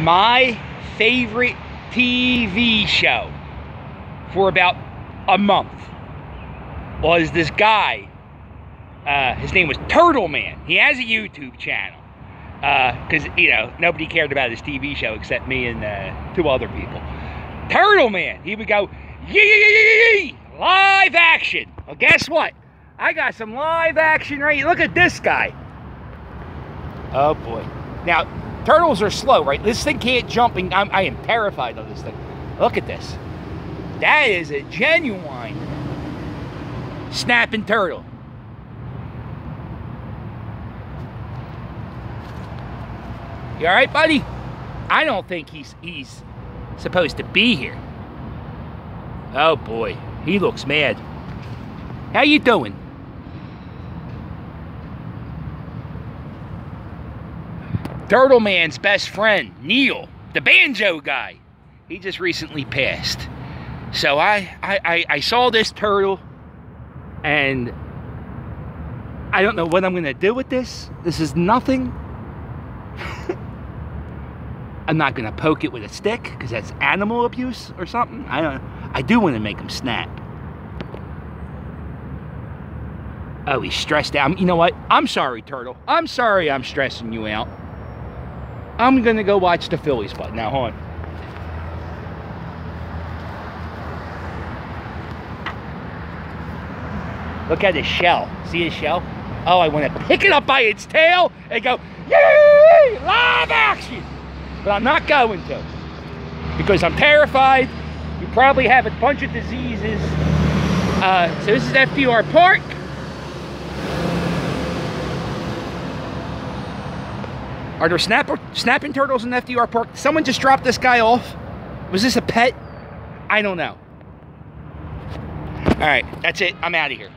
my favorite TV show for about a month was this guy. Uh, his name was Turtle Man. He has a YouTube channel because uh, you know nobody cared about his TV show except me and uh, two other people. Turtle Man. He would go yee live action. Well, guess what? I got some live action right. Look at this guy. Oh boy. Now turtles are slow, right? This thing can't jump, and I'm, I am terrified of this thing. Look at this. That is a genuine snapping turtle. You all right, buddy? I don't think he's he's supposed to be here. Oh boy, he looks mad. How you doing? Turtle Man's best friend, Neil, the banjo guy, he just recently passed. So I, I, I, saw this turtle and I don't know what I'm gonna do with this. This is nothing. I'm not gonna poke it with a stick because that's animal abuse or something. I don't. I do want to make him snap. Oh, he's stressed out. You know what? I'm sorry, turtle. I'm sorry I'm stressing you out. I'm gonna go watch the Phillies, but now hold on. Look at his shell. See his shell? Oh, I want to pick it up by its tail and go, yay, live action. But I'm not going to because I'm terrified. You probably have a bunch of diseases. Uh, so this is FDR Park. Are there snapping turtles in FDR Park? Someone just dropped this guy off. Was this a pet? I don't know. All right, that's it. I'm out of here.